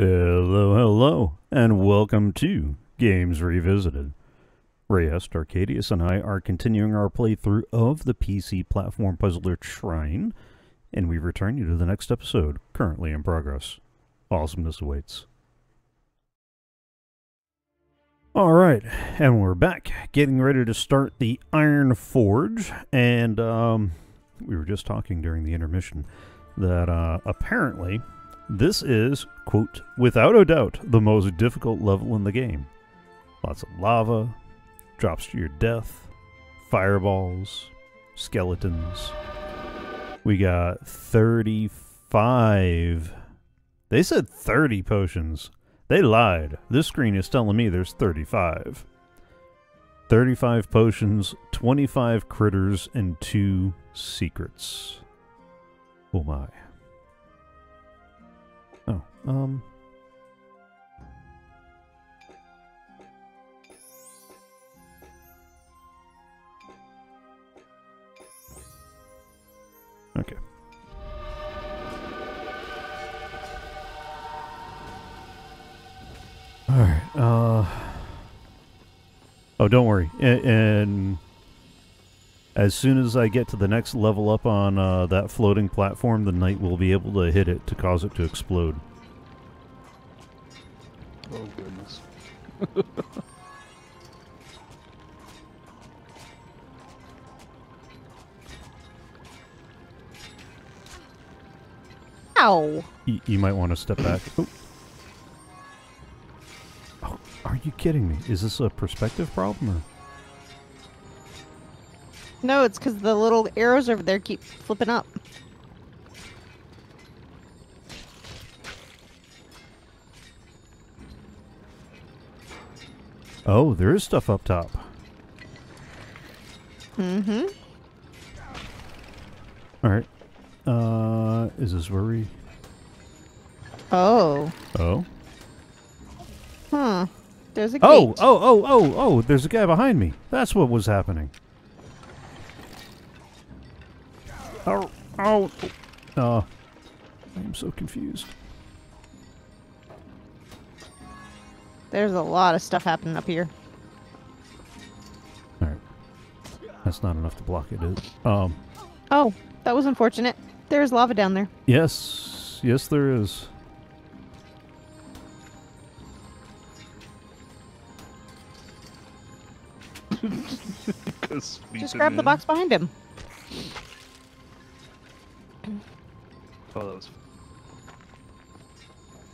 Hello, hello, and welcome to Games Revisited. Rayeste, Arcaidius, and I are continuing our playthrough of the PC platform puzzler Trine, and we return you to the next episode, currently in progress. Awesomeness awaits. Alright, and we're back, getting ready to start the Iron Forge, and um, we were just talking during the intermission that uh, apparently this is, quote, without a doubt, the most difficult level in the game. Lots of lava, drops to your death, fireballs, skeletons. We got 35. They said 30 potions. They lied. This screen is telling me there's 35. 35 potions, 25 critters, and 2 secrets. Oh my. Um. Okay. All right. Uh. Oh, don't worry. And, and as soon as I get to the next level up on uh, that floating platform, the knight will be able to hit it to cause it to explode. Oh goodness. Ow! Y- you might want to step back. Oh. oh, are you kidding me? Is this a perspective problem or? No, it's because the little arrows over there keep flipping up. Oh, there is stuff up top. Mm-hmm. All right. Uh, is this where we? Oh. Oh. Huh. There's a Oh, gate. oh, oh, oh, oh! There's a guy behind me. That's what was happening. Oh, oh, oh! I'm so confused. There's a lot of stuff happening up here. All right. That's not enough to block it. Is it? Um. Oh, that was unfortunate. There's lava down there. Yes, yes, there is. Just Just grab the box behind him. Oh, that was.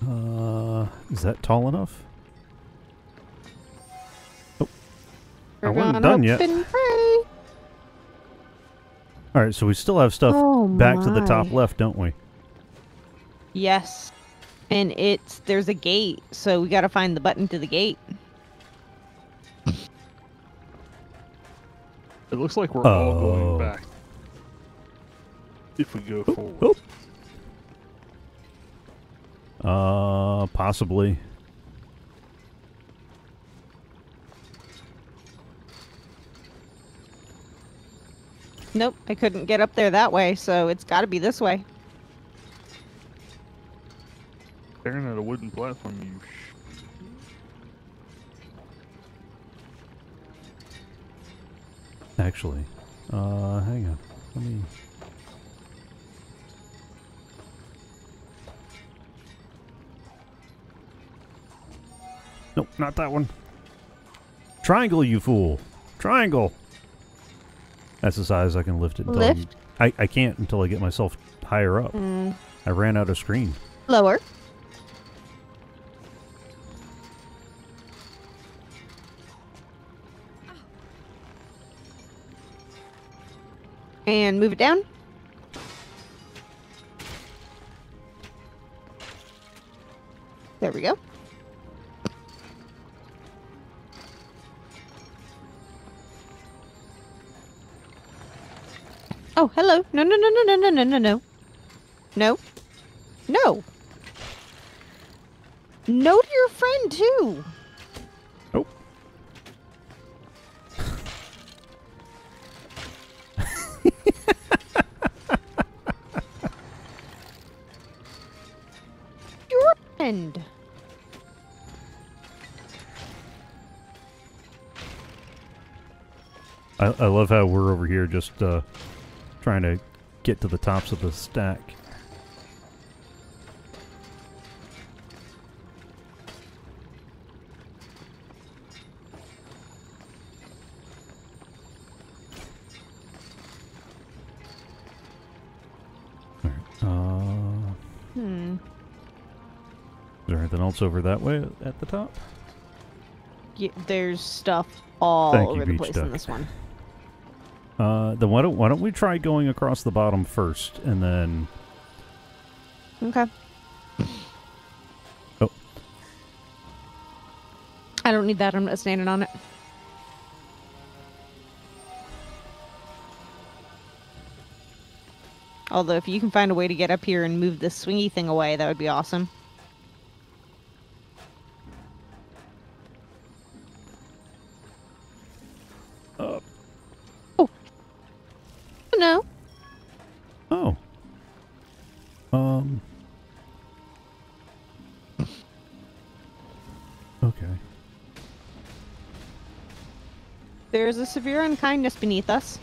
Uh, is that tall enough? We're wasn't done hope yet. All right, so we still have stuff Oh back to the top left, don't we? Yes. And it's there's a gate, so we gotta find the button to the gate. It looks like we're all Oh. going back. If we go forward. Oh. Uh, possibly. Nope, I couldn't get up there that way, so it's gotta be this way. Staring at a wooden platform, you. Sh- Actually, uh, hang on. Let me. Nope, not that one. Triangle, you fool! Triangle. That's the size I can lift it. Lift? I I can't until I get myself higher up. Mm, I ran out of screen. lower. And move it down. There we go. Oh, hello. No, no, no, no, no, no, no, no, no. No. No. No to your friend, too. Oh. your friend. I, I love how we're over here just uh, trying to get to the tops of the stack. Uh, Hmm. is there anything else over that way at the top? Yeah, there's stuff all Thank you, over the place in this one. Uh, then why don't why don't we try going across the bottom first, and then Okay. Oh. I don't need that. I'm not standing on it. Although, if you can find a way to get up here and move this swingy thing away, that would be awesome. There's a severe unkindness beneath us.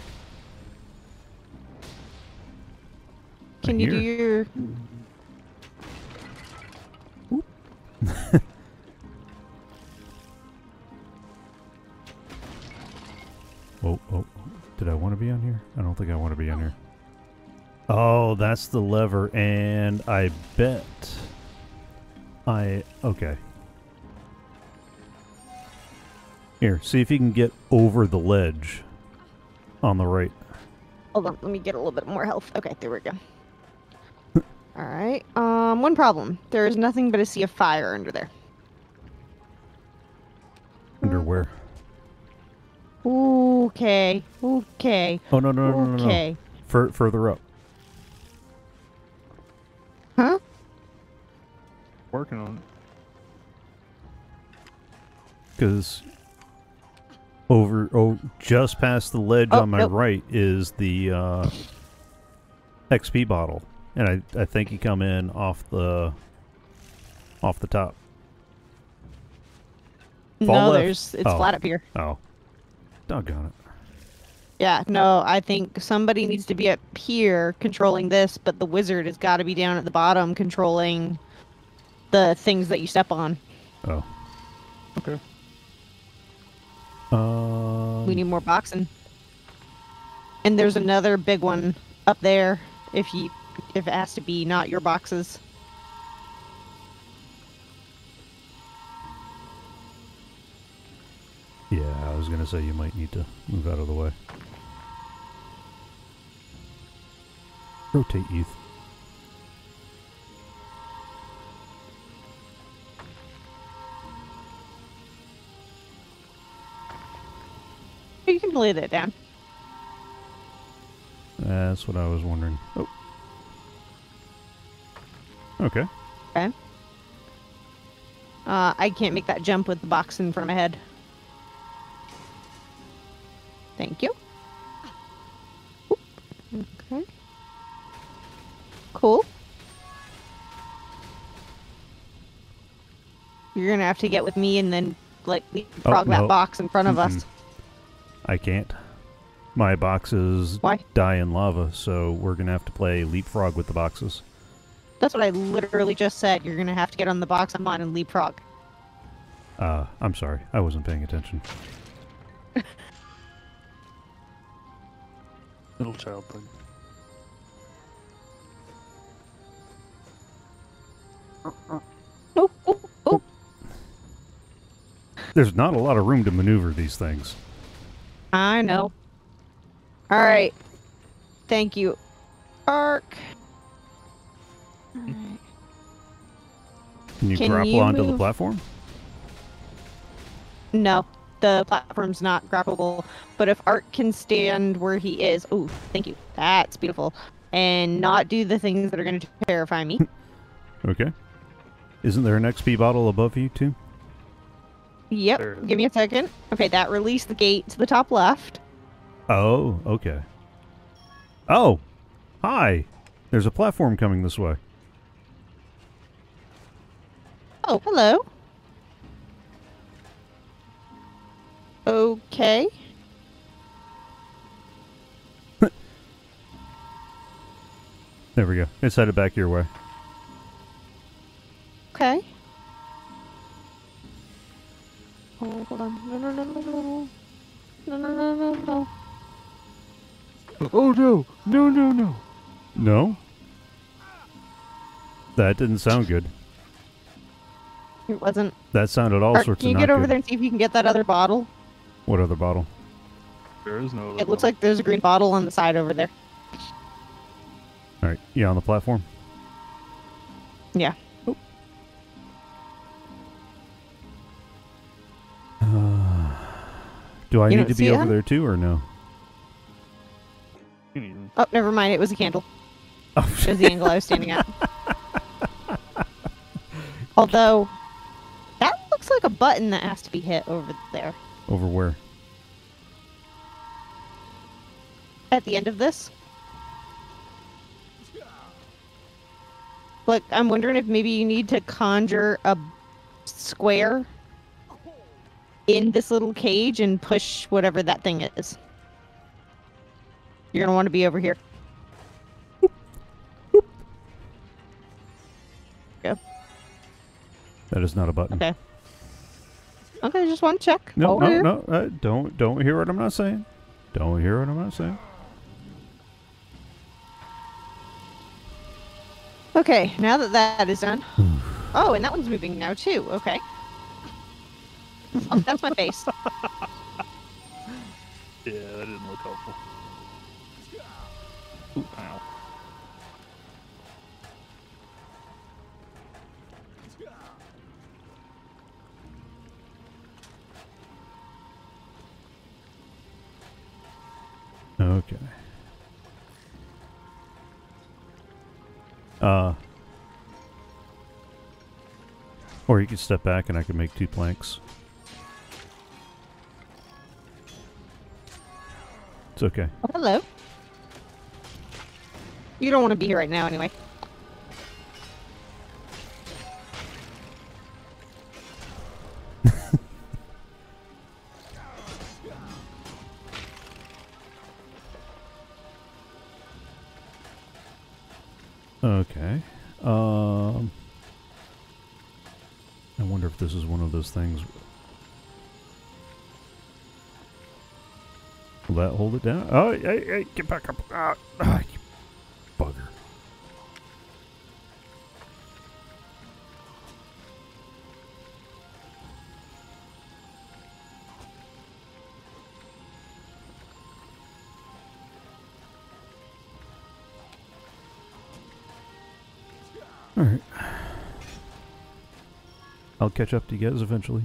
Can you do your oh oh, oh. did I want to be on here? I don't think I want to be on here. Oh, that's the lever, and I bet I okay. Here, see if you can get over the ledge on the right. Hold on, let me get a little bit more health. Okay, there we go. All right. Um, one problem. There is nothing but a sea of fire under there. Under where? Okay. Okay. Oh no no no no no! okay. Fur- further up. Huh? Working on it. because over oh just past the ledge Oh, on my nope. right is the uh, XP bottle, and I I think you come in off the off the top. Fall no, left. there's it's Oh. flat up here. Oh, doggone it! Yeah, no, I think somebody needs to be up here controlling this, but the wizard has got to be down at the bottom controlling the things that you step on. Oh, Okay. Um, We need more boxing. And there's another big one up there if you if it has to be not your boxes. yeah, I was gonna say you might need to move out of the way. Rotate, Eth. Lay that down. That's what I was wondering. Oh. Okay. Okay. Uh, I can't make that jump with the box in front of my head. Thank you. Oop. Okay. Cool. You're gonna have to get with me and then like leapfrog no. that box in front of us. I can't. My boxes Why? die in lava, so we're gonna have to play leapfrog with the boxes. That's what I literally just said. You're gonna have to get on the box I'm on and leapfrog. Uh, I'm sorry, I wasn't paying attention. Little child thing. Oh, oh, oh. There's not a lot of room to maneuver these things. I know. All right. Thank you, Ark. Alright. Can you Can grapple you onto the platform? No, the platform's not grabbable. But if Art can stand where he is, oh, thank you. That's beautiful. And not do the things that are going to terrify me. Okay. Isn't there an XP bottle above you too? Yep. There. Give me a second. Okay, that released the gate to the top left. Oh, okay. Oh, hi. There's a platform coming this way. Oh, hello. Okay. there we go. It's headed back your way. Okay. Oh, hold on. No, no, no, no, no. No, no, no, no, no. Oh no! No, no, no! No? That didn't sound good. It wasn't. That sounded all Art, sorts can you of get over good. there and see if you can get that other bottle? What other bottle? There is no. It looks like there's a green bottle on the side over there. All right. Yeah, on the platform. Yeah. Do I You need don't to see be over there too, or no? Oh, never mind. It was a candle. Oh, It was the angle I was standing at. Although, that looks like a button that has to be hit over there. over where? At the end of this. Look, I'm wondering if maybe you need to conjure a square in this little cage and push whatever that thing is. You're gonna want to be over here. Go. That is not a button. Okay. Okay, just one check. No, Over no, here. no. Uh, don't don't hear what I'm not saying. Don't hear what I'm not saying. Okay, now that that is done. oh, and that one's moving now too. Okay. Oh, that's my face. Yeah, that didn't look helpful. Ooh, ow. Okay. Uh. Or you could step back and I could make two planks. It's okay. Oh, hello. You don't want to be here right now, anyway. Okay. Um. I wonder if this is one of those things. Will that hold it down? Oh, hey, hey, get back up. Ah, ah, you bugger. All right. I'll catch up to you guys eventually.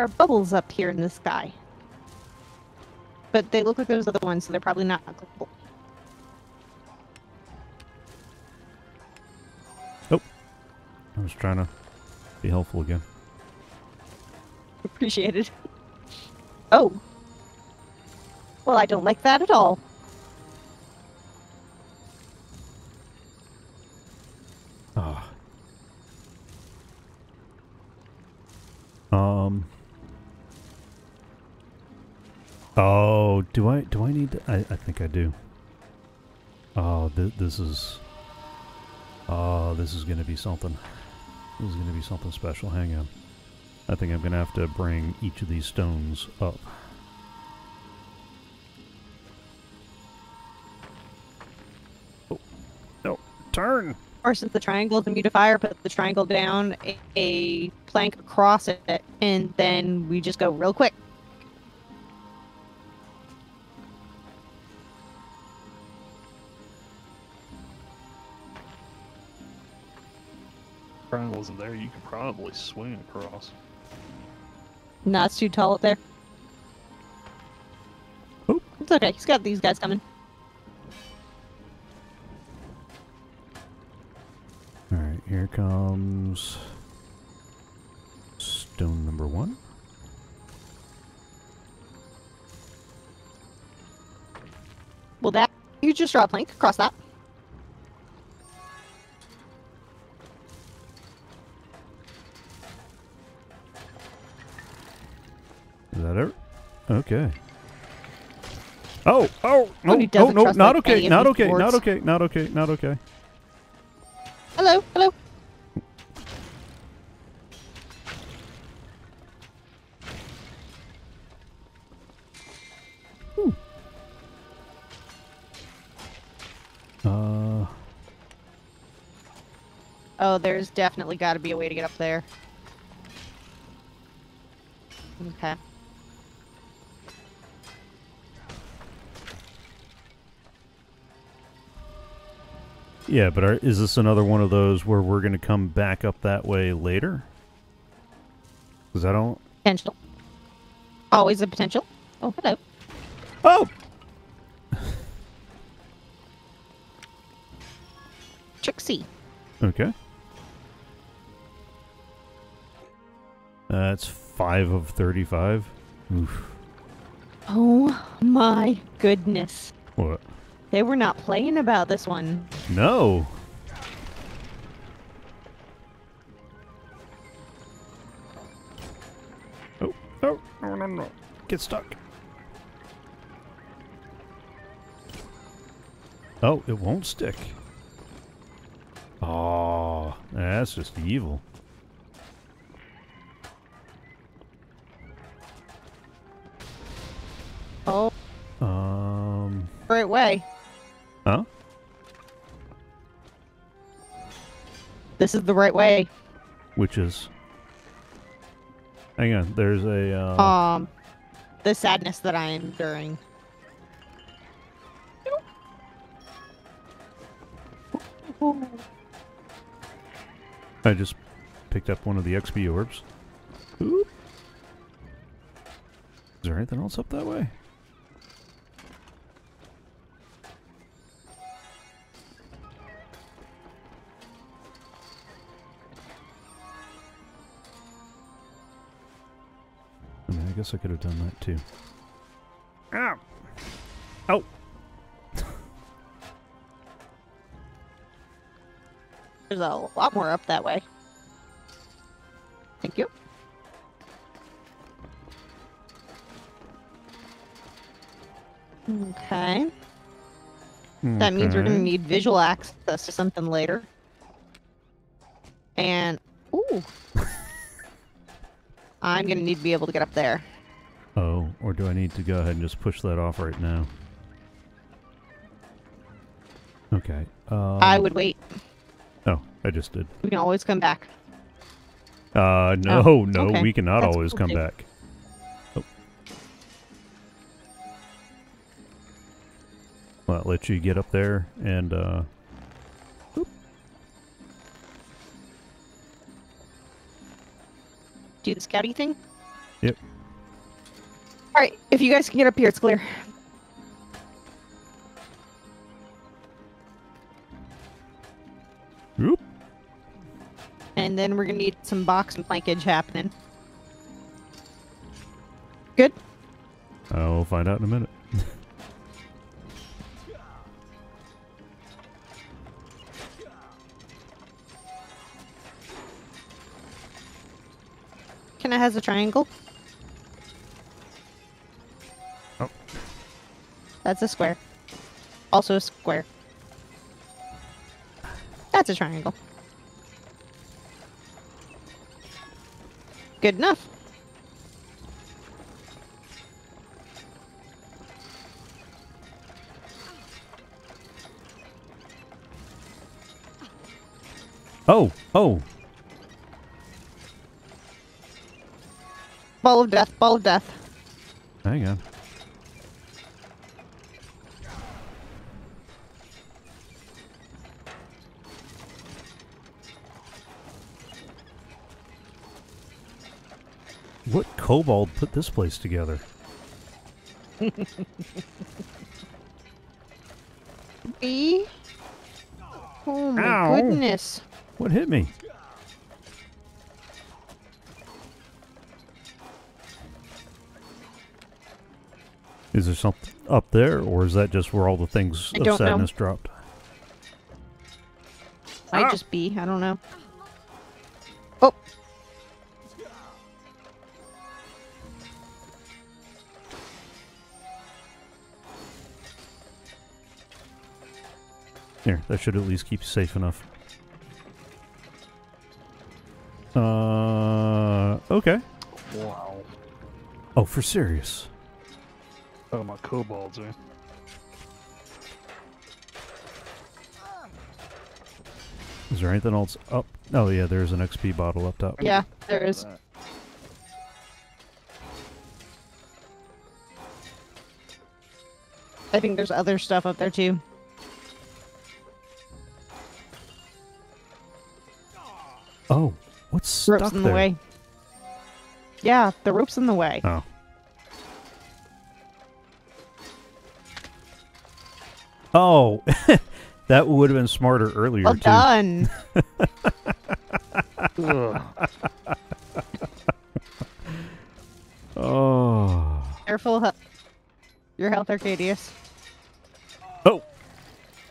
There are bubbles up here in the sky. But they look like those other ones, so they're probably not clickable. Oh. I was trying to be helpful again. Appreciated. Oh. Well, I don't like that at all. Ah. Um. Oh, do I do I need to, I I think I do. Oh, th- this is Oh, this is going to be something. This is going to be something special. Hang on. I think I'm going to have to bring each of these stones up. Oh, no. Turn! Or since the triangle is a mutifier, put the triangle down, a, a plank across it, and then we just go real quick. Triangle wasn't there. You could probably swing across. Not it's too tall up there. Oh. It's okay. He's got these guys coming. Alright, here comes stone number one. Well, that you just draw a plank across that. Okay. Oh, oh, no, no, doesn't no, not okay, not okay, not okay, not okay, not okay. Hello, hello. Uh, Oh, there's definitely got to be a way to get up there. Okay. Yeah, but are, is this another one of those where we're going to come back up that way later? Because I don't. Potential. Always a potential. Oh, hello. Oh, Trixie. okay. That's five of thirty-five. Oof. Oh my goodness. What? They were not playing about this one. No. Oh, no, no, no, no. Get stuck. Oh, it won't stick. Oh, that's just evil. Oh, Um, right way. Huh? This is the right way. Which is? Hang on, there's a. Uh, Um, the sadness that I am enduring. I just picked up one of the XP orbs. Oop. Is there anything else up that way? Guess I could have done that too. Ow! Oh! There's a lot more up that way. Thank you. Okay. That means we're going to need visual access to something later. And, ooh. I'm going to need to be able to get up there. Do I need to go ahead and just push that off right now? Okay. Um, I would wait. Oh, I just did. We can always come back. Uh, no, Oh, no, okay. we cannot That's always cool come too. back. Oh. Well, let you get up there and, uh, Do the scouty thing. Yep. All right. If you guys can get up here, it's clear. whoop. And then we're going to need some box and plankage happening. Good. I'll find out in a minute. Can I has a triangle? That's a square. Also a square. That's a triangle. Good enough. Oh, oh, Ball of death, ball of death. hang on. What kobold put this place together? E. Oh my Ow. goodness. What hit me? Is there something up there, or is that just where all the things I of don't know. sadness dropped? Might Ah. just be. I don't know. That should at least keep you safe enough. Uh, okay. Wow. Oh, for serious. Oh, my kobolds, eh? Is there anything else up? Oh, yeah, there's an XP bottle up top. Yeah, there is. I think there's other stuff up there too. Oh, what's stuck Ropes in there? the way. Yeah, the rope's in the way. Oh. Oh, that would have been smarter earlier Well too. done. Oh. Careful. Your health, Arcaidius. Oh.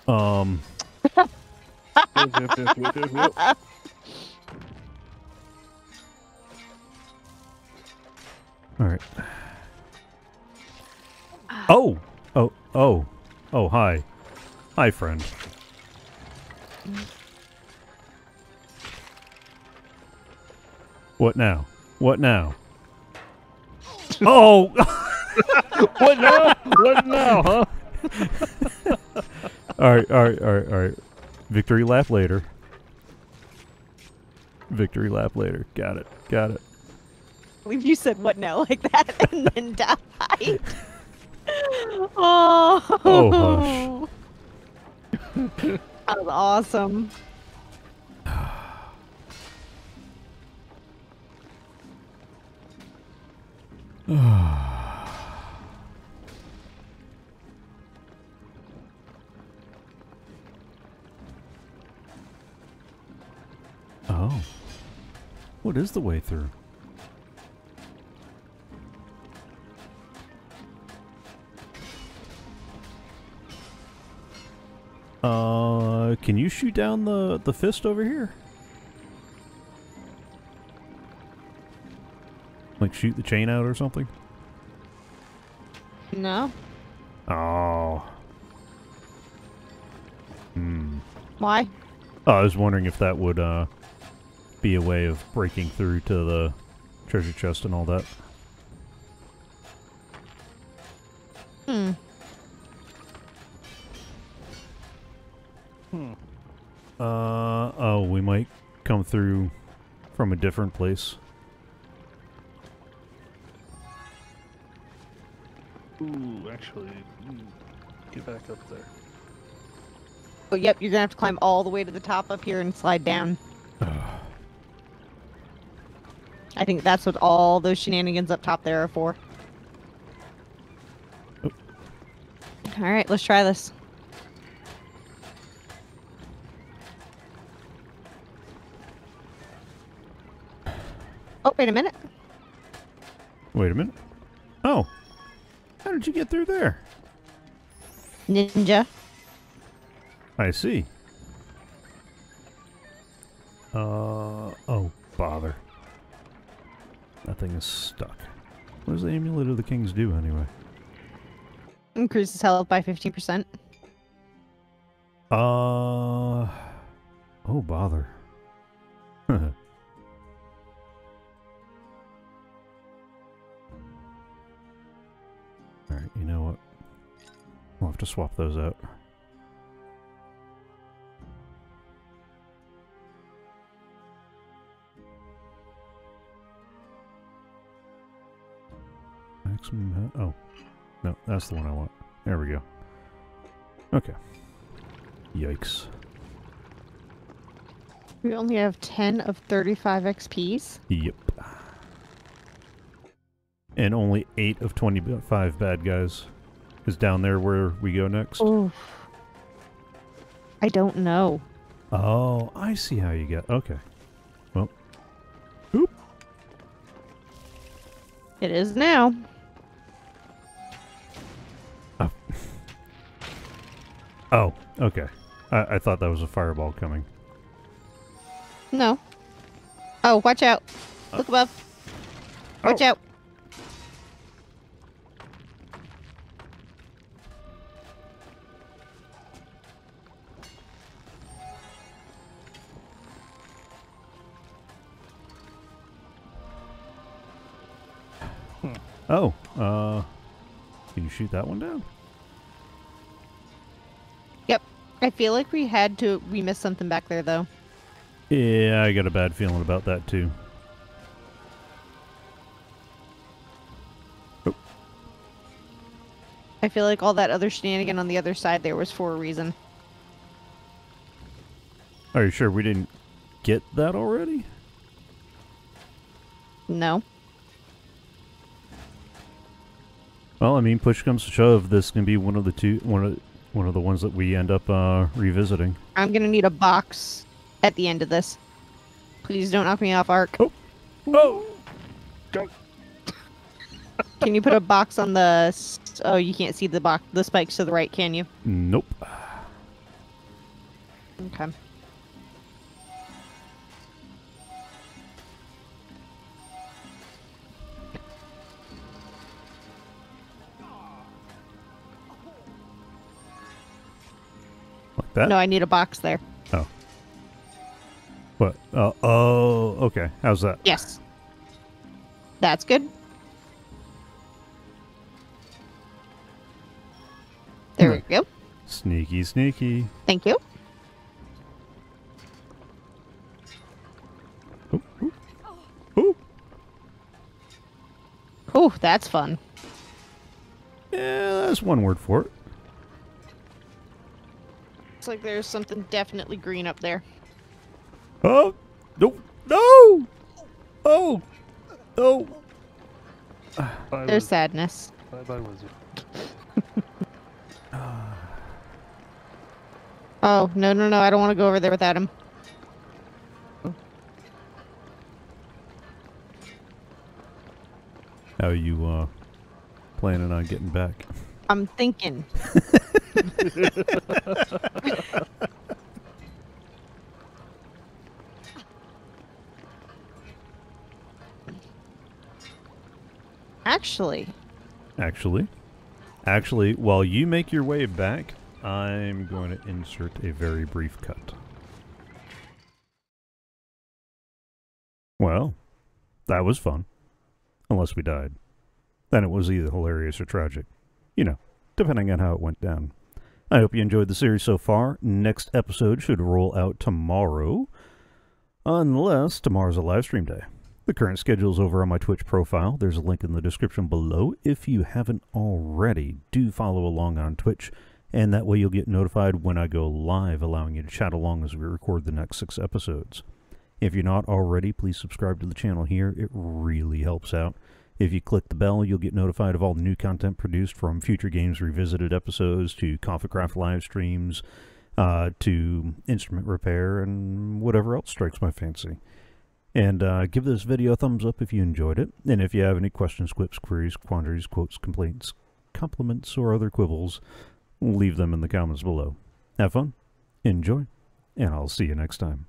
Um. All right. Oh. Oh. Oh. Oh. Hi. Hi, friend. What now? What now? oh. What now? What now, huh? all right. All right. All right. All right. Victory lap later. Victory lap later. Got it. Got it. I believe you said what now like that and then died. oh. Oh, that was awesome. Oh. What is the way through? Uh, can you shoot down the the fist over here? Like shoot the chain out or something? No. Oh. Hmm. Why? Oh, I was wondering if that would uh be a way of breaking through to the treasure chest and all that. Through from a different place. Ooh, actually, mm, get back up there. Oh, yep, you're gonna have to climb all the way to the top up here and slide down. I think that's what all those shenanigans up top there are for. Oh. All right, let's try this. Oh, wait a minute. Wait a minute. Oh. How did you get through there? Ninja. I see. Uh oh, bother. That thing is stuck. What does the amulet of the kings do anyway? Increases health by 15%. Uh oh bother. Alright, you know what? We'll have to swap those out. Maximum. Oh, no, that's the one I want. There we go. Okay. Yikes. We only have 10 of 35 XPs. Yep. And only 8 of 25 bad guys is down there where we go next. Oh. I don't know. Oh, I see how you get. Okay. Well. Oop. It is now. Oh, oh, okay. I, I thought that was a fireball coming. No. Oh, watch out. Look above. Watch Oh. out. Oh, uh, can you shoot that one down? Yep. I feel like we had to. We missed something back there, though. Yeah, I got a bad feeling about that too. I feel like all that other shenanigan on the other side there was for a reason. Are you sure we didn't get that already? No. Well, I mean, push comes to shove, this can be one of the two, one of one of the ones that we end up uh, revisiting. I'm gonna need a box at the end of this. Please don't knock me off, Ark. Oh. Oh, Can you put a box on the? Oh, you can't see the box, the spikes to the right, can you? nope. Okay. That. No, I need a box there. Oh. What? Uh, oh, okay. How's that? Yes. That's good. There we go. Sneaky, sneaky. Thank you. Oh, oh. Oh. Oh, that's fun. Yeah, that's one word for it. Looks like there's something definitely green up there. Oh, no, no. Oh, oh. Bye, There's sadness. bye, bye, wizard. Oh, no, no, no. I don't want to go over there without him. How are you uh planning on getting back? I'm thinking. Actually, Actually, actually, while you make your way back, I'm going to insert a very brief cut. Well, that was fun. Unless we died. Then it was either hilarious or tragic. You know, depending on how it went down. I hope you enjoyed the series so far. Next episode should roll out tomorrow. Unless tomorrow's a live stream day. The current schedule is over on my Twitch profile. There's a link in the description below. If you haven't already, do follow along on Twitch, and that way you'll get notified when I go live, allowing you to chat along as we record the next six episodes. If you're not already, please subscribe to the channel here. It really helps out. If you click the bell, you'll get notified of all the new content produced from Future Games Revisited episodes to Coffee Craft live streams uh, to instrument repair and whatever else strikes my fancy. And uh, give this video a thumbs up if you enjoyed it. And if you have any questions, quips, queries, quandaries, quotes, complaints, compliments, or other quibbles, leave them in the comments below. Have fun, enjoy, and I'll see you next time.